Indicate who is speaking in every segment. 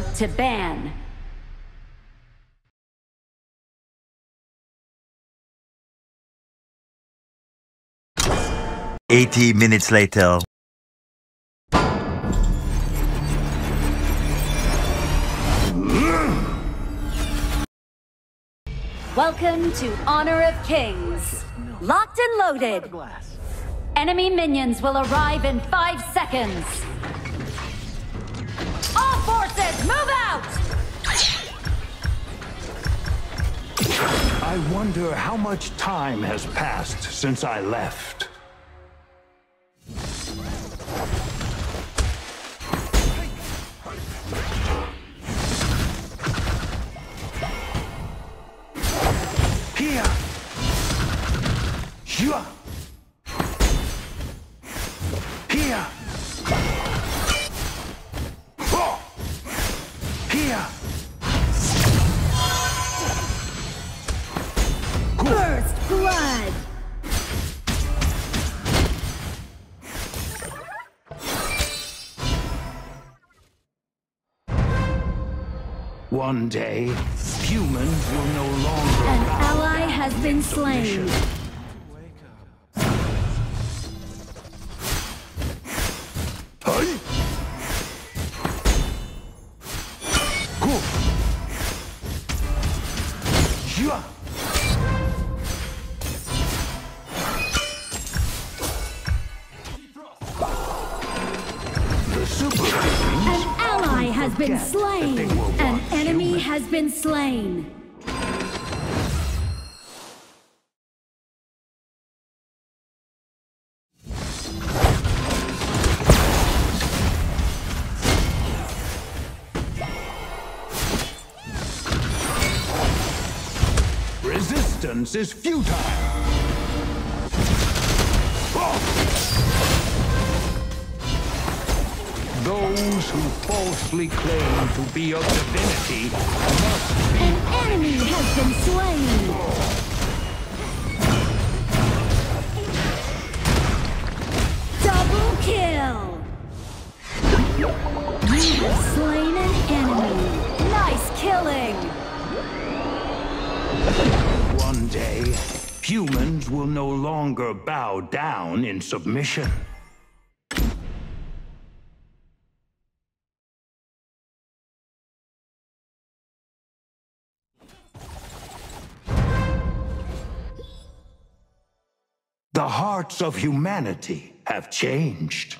Speaker 1: to ban.
Speaker 2: Eighty minutes later.
Speaker 1: Welcome to Honor of Kings. Locked and loaded. Enemy minions will arrive in five seconds. Move out!
Speaker 3: I wonder how much time has passed since I left. One day, humans will no longer
Speaker 1: An ally has been
Speaker 3: in
Speaker 1: slain.
Speaker 3: Is futile. Those who falsely claim to be of divinity must
Speaker 1: An enemy has been slain. Double kill. You have slain an enemy. Nice killing.
Speaker 3: Day, humans will no longer bow down in submission. The hearts of humanity have changed.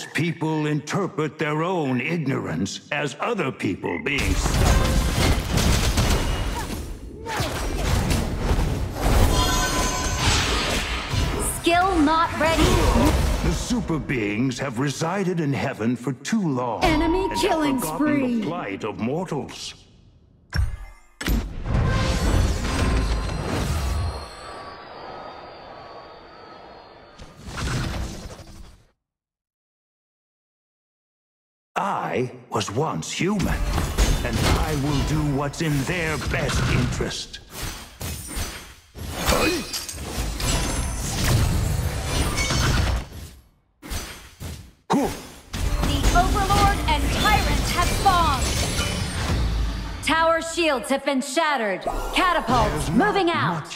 Speaker 3: Most people interpret their own ignorance as other people being stubborn.
Speaker 1: Skill not ready.
Speaker 3: The super beings have resided in heaven for too long.
Speaker 1: Enemy killing spree.
Speaker 3: The plight of mortals. I was once human, and I will do what's in their best interest.
Speaker 1: The Overlord and Tyrant have spawned. Tower shields have been shattered. Catapults moving out.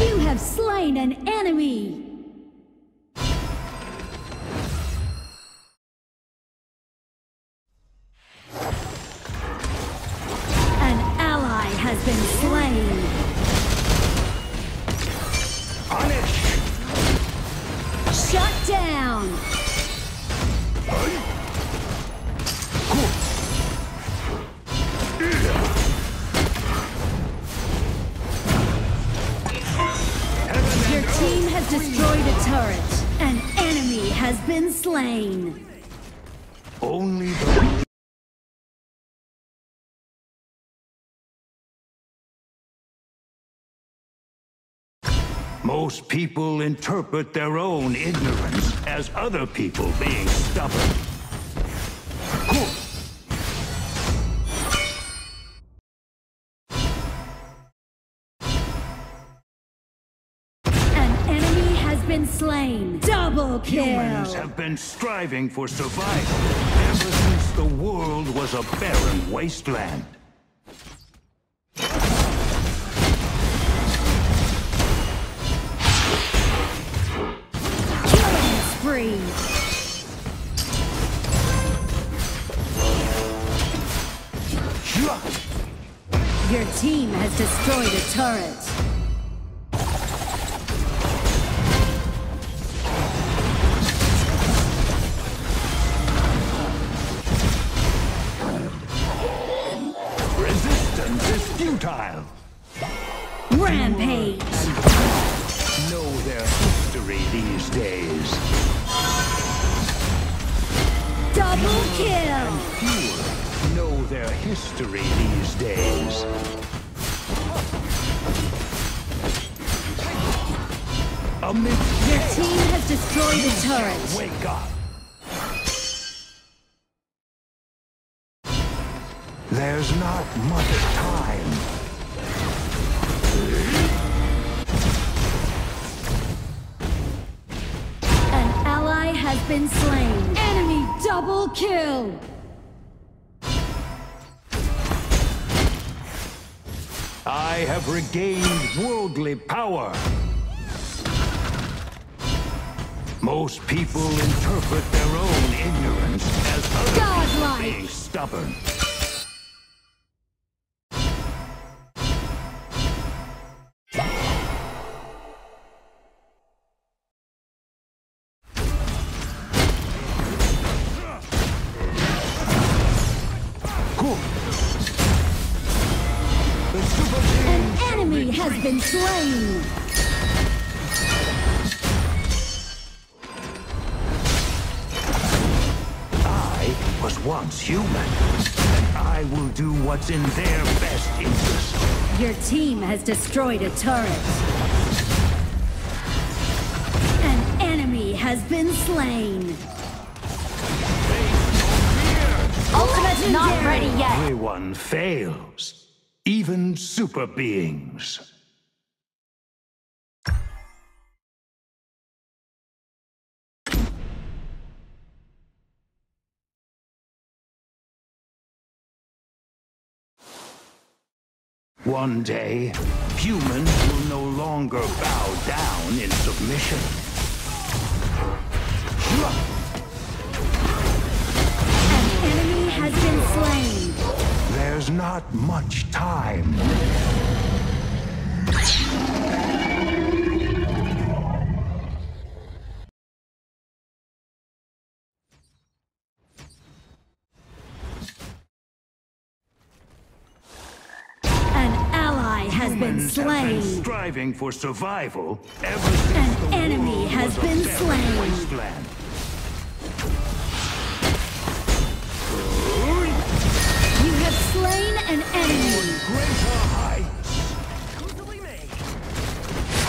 Speaker 1: You have slain an enemy.
Speaker 3: Most people interpret their own ignorance as other people being stubborn.
Speaker 1: An enemy has been slain. Double kill.
Speaker 3: Humans have been striving for survival ever since the world was a barren wasteland.
Speaker 1: Spree. Your team has destroyed a turret. Turret.
Speaker 3: Wake up! There's not much time.
Speaker 1: An ally has been slain. Enemy double kill.
Speaker 3: I have regained worldly power. Most people interpret their own ignorance as people being stubborn. Cool.
Speaker 1: An enemy has been slain.
Speaker 3: Human, and I will do what's in their best interest.
Speaker 1: Your team has destroyed a turret. An enemy has been slain. Ultimate not ready yet.
Speaker 3: Everyone fails, even super beings. One day, humans will no longer bow down in submission.
Speaker 1: An enemy has been slain.
Speaker 3: There's not much time. Striving for survival ever since
Speaker 1: An enemy has been slain.
Speaker 3: Wasteland.
Speaker 1: You have slain an enemy.
Speaker 3: Greater heights.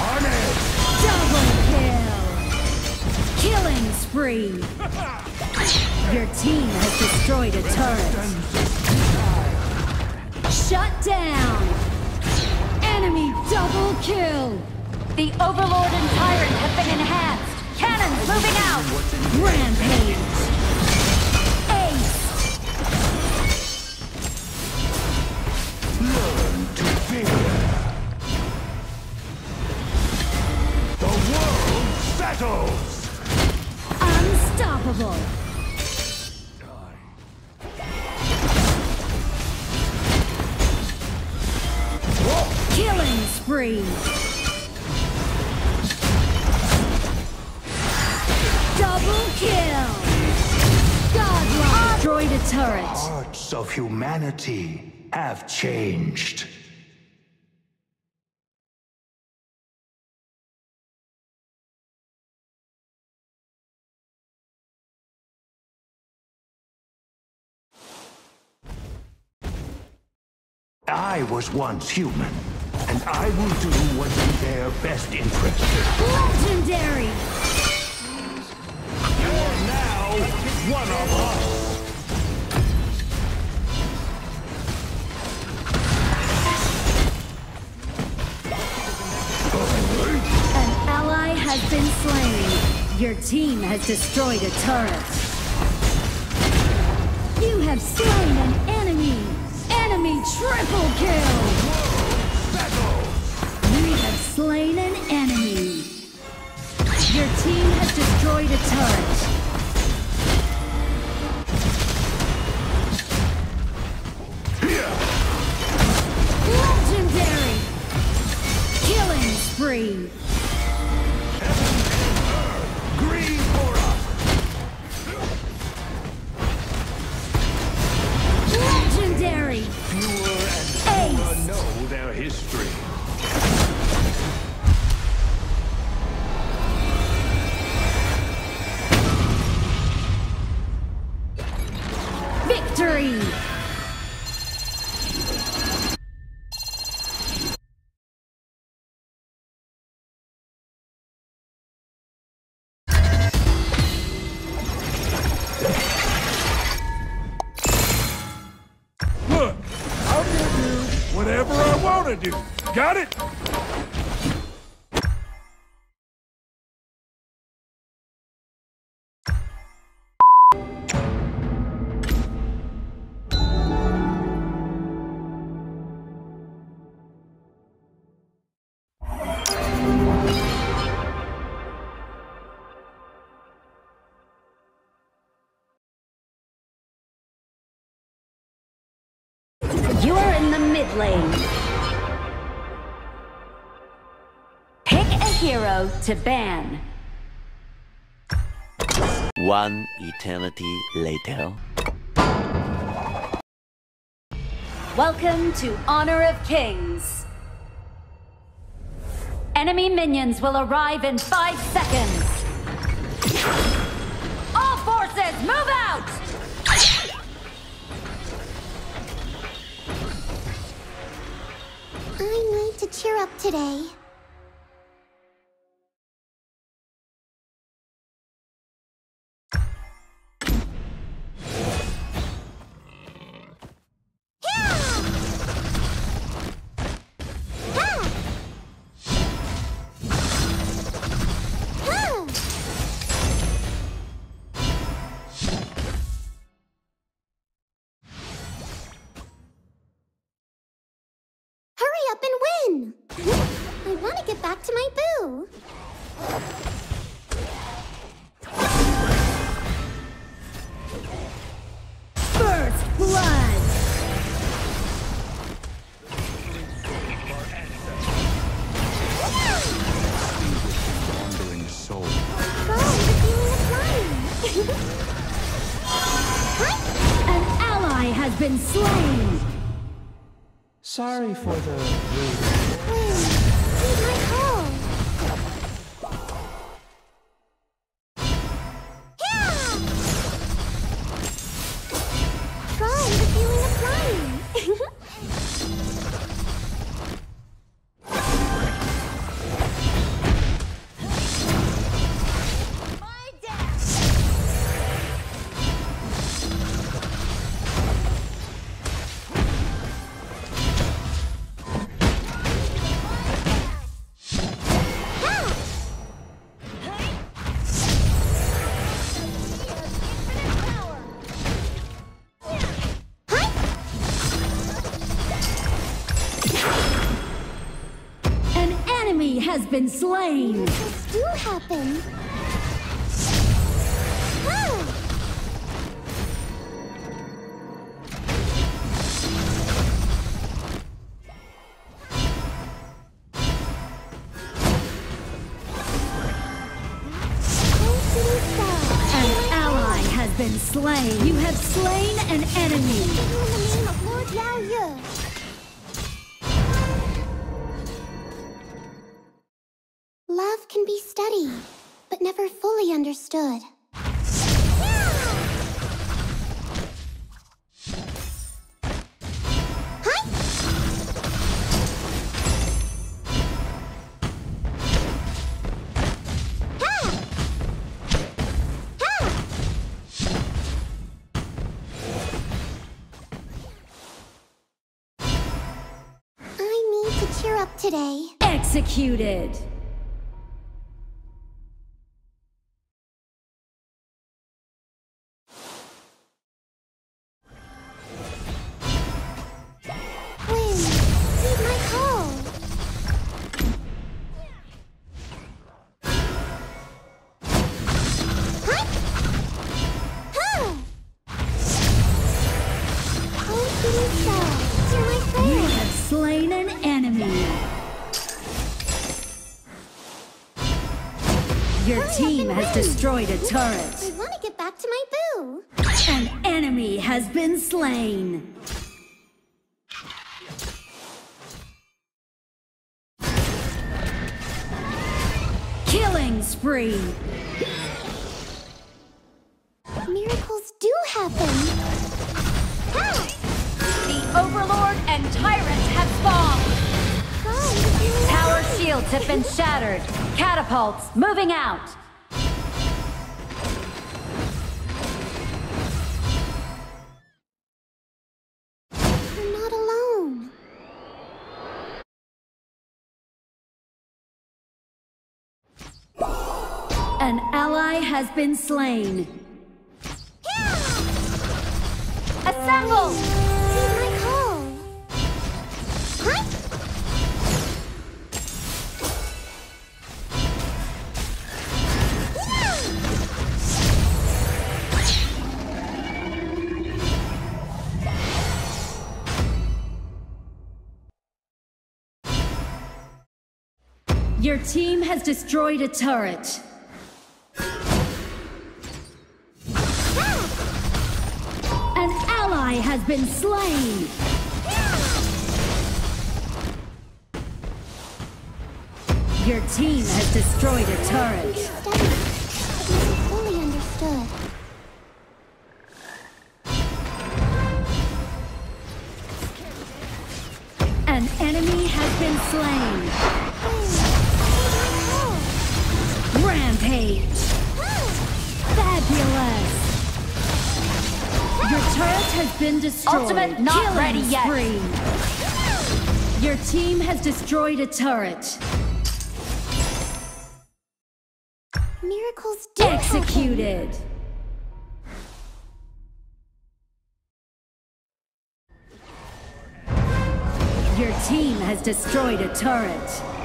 Speaker 3: Harness!
Speaker 1: Double kill. Killing spree. Your team has destroyed a turret. Shut down. Enemy double kill.
Speaker 2: The Overlord and Tyrant have been enhanced. Cannons moving out.
Speaker 1: Rampage. Ace.
Speaker 3: Learn to fear. The world settles!
Speaker 1: Unstoppable. Spree. Double kill. Godlike. Destroyed a turret.
Speaker 3: Hearts of humanity have changed. I was once human, I will do what's in their best interest.
Speaker 1: Legendary!
Speaker 3: You are now one of us!
Speaker 1: An ally has been slain. Your team has destroyed a turret. You have slain an enemy. Enemy triple kill. Slain an enemy. Your team has destroyed a turret. Legendary! Killing spree!
Speaker 3: Green for us!
Speaker 1: Legendary!
Speaker 3: Fewer and fewer know their history.
Speaker 4: Got it?
Speaker 1: You are in the mid lane. Pick a hero to ban.
Speaker 5: One eternity later.
Speaker 1: Welcome to Honor of Kings. Enemy minions will arrive in five seconds. All forces, move out!
Speaker 2: I need to cheer up today. Back to my boo.
Speaker 1: First blood!
Speaker 3: Wandering soul.
Speaker 2: Go, the feeling of flying.
Speaker 1: An ally has been slain!
Speaker 6: Sorry for the
Speaker 1: been slain!
Speaker 2: Happen. Love can be studied, but never fully understood. today.
Speaker 1: Executed! Destroyed a turret.
Speaker 2: I want to get back to my boo.
Speaker 1: An enemy has been slain. Killing spree.
Speaker 2: Miracles do happen. Ah!
Speaker 1: The Overlord and Tyrant have.
Speaker 2: Run.
Speaker 1: Tower shields have been shattered. Catapults moving out. Ally has been slain. Assemble!
Speaker 2: Call. Huh?
Speaker 1: Your team has destroyed a turret. Ally has been slain. Your team has destroyed a turret.
Speaker 2: Steady. It isn't fully understood.
Speaker 1: An enemy has been slain. Has been destroyed.
Speaker 2: Ultimate not
Speaker 1: Killing
Speaker 2: ready yet.
Speaker 1: spree. Your team has destroyed a turret.
Speaker 2: Miracles do happen.
Speaker 1: Executed. Your team has destroyed a turret.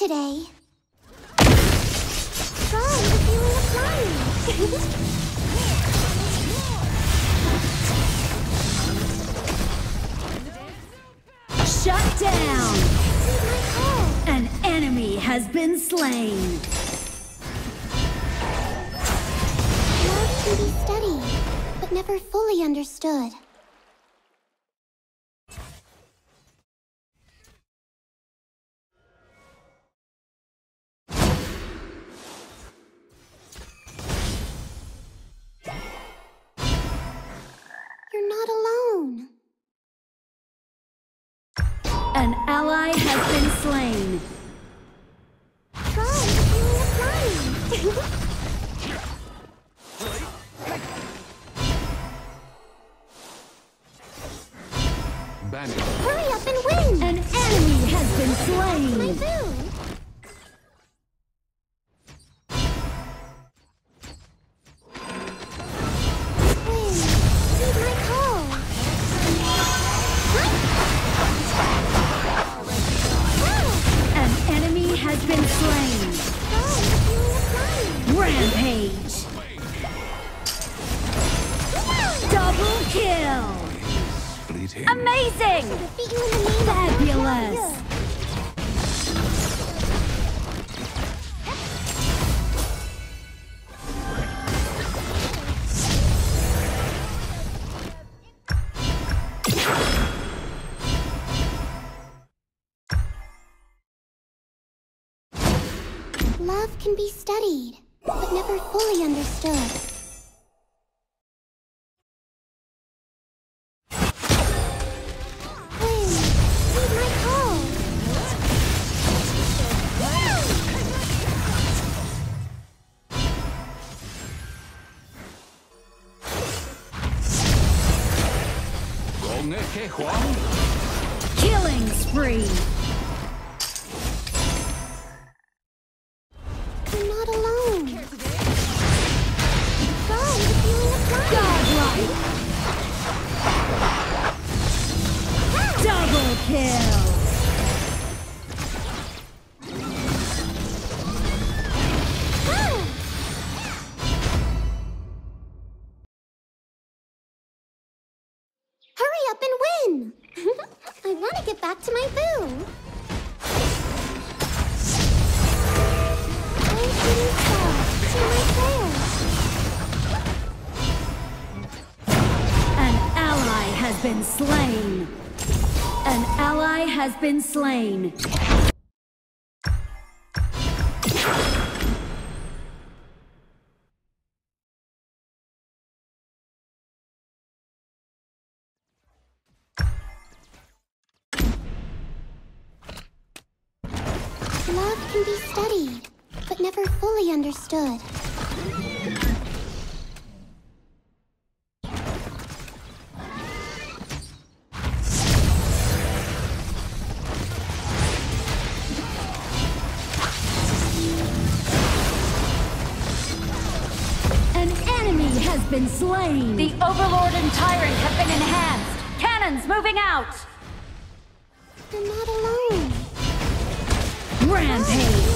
Speaker 2: Today. Try the feeling of flying.
Speaker 1: Shut down.
Speaker 2: Heed my call.
Speaker 1: An enemy has been slain.
Speaker 2: Love can be steady, but never fully understood. Hurry up and win!
Speaker 1: An enemy has been
Speaker 2: My
Speaker 1: slain.
Speaker 2: boo! Win! can be studied, but never fully understood.
Speaker 1: been slain.
Speaker 2: Love can be studied, but never fully understood.
Speaker 1: slain.
Speaker 4: The Overlord and Tyrant have been enhanced. Cannons moving out.
Speaker 2: They're not alone.
Speaker 1: Rampage.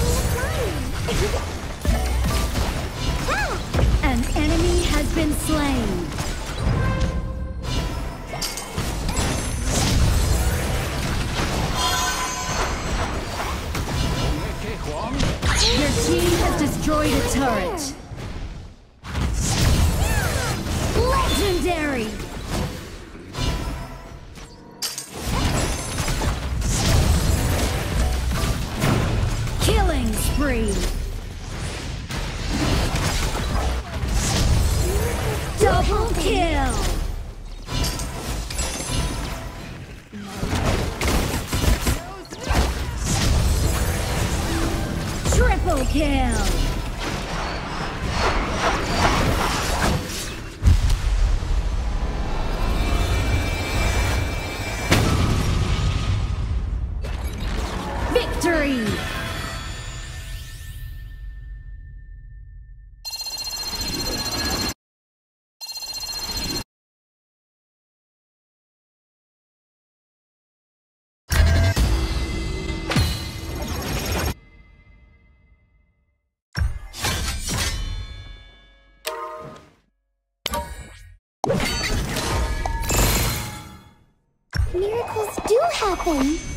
Speaker 2: Home.